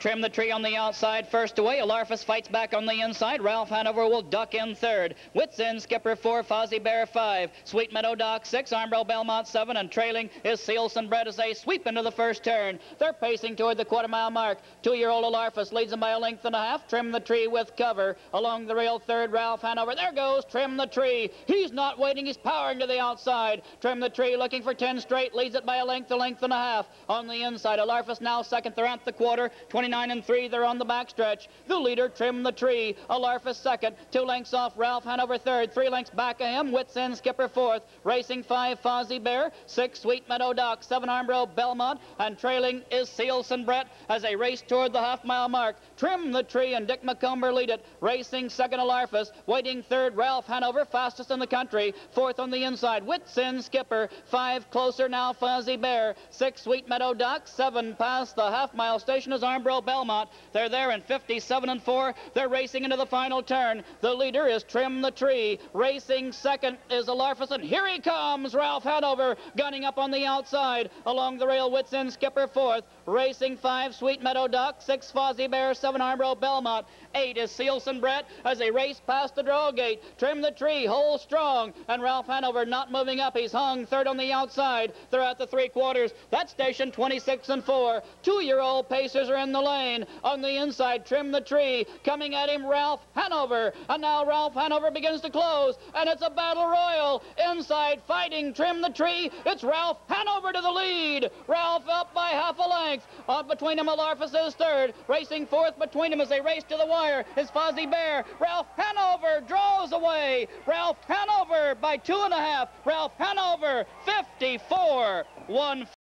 Trim the tree on the outside, first away. Elarfus fights back on the inside. Ralph Hanover will duck in third. Witsends, Skipper four, Fozzie Bear five. Sweet Meadow Doc six, Armbro Belmont seven, and trailing is Sielsn Bret as they sweep into the first turn. They're pacing toward the quarter mile mark. Two-year-old Elarfus leads them by a length and a half. Trim the tree with cover. Along the rail, third, Ralph Hanover. There goes Trim the tree. He's not waiting. He's powering to the outside. Trim the tree looking for 10 straight. Leads it by a length, a length and a half. On the inside, Alarphus now second. They're at the quarter. 29 and 3. They're on the backstretch. The leader, Trim the Tree. Elarfus second. Two lengths off, Ralph Hanover third. Three lengths back of him. Witsends, Skipper fourth. Racing five, Fozzie Bear. Six, Sweet Meadow Doc. Seven, Armbro Belmont. And trailing is Sielsn Bret as they race toward the half-mile mark. Trim the Tree and Dick McComber lead it. Racing second, Elarfus. Waiting third, Ralph Hanover. Fastest in the country. Fourth on the inside. Witsends, Skipper. Five closer now, Fozzie Bear. Six, Sweet Meadow Dock. Seven past the half-mile station is Belmont. They're there in 57 and 4. They're racing into the final turn. The leader is Trim the Tree. Racing second is Elarfus. And here he comes, Ralph Hanover, gunning up on the outside. Along the rail, Witsends Skipper fourth. Racing five, Sweet Meadow Doc. Six, Fozzie Bear. Seven, Armbro Belmont. Eight is Sielsn Bret as they race past the draw gate. Trim the Tree, hold strong. And Ralph Hanover not moving up. He's hung third on the outside. They're at the three quarters. That station 26 and 4. Two-year-old pacers are in the lane. On the inside, trim the tree. Coming at him, Ralph Hanover. And now Ralph Hanover begins to close. And it's a battle royal. Inside, fighting, trim the tree. It's Ralph Hanover to the lead. Ralph up by half a length. Uh, between him, Elarfus is third. Racing fourth between them as they race to the wire is Fozzie Bear. Ralph Hanover draws away. Ralph Hanover by two and a half. Ralph Hanover, 54 1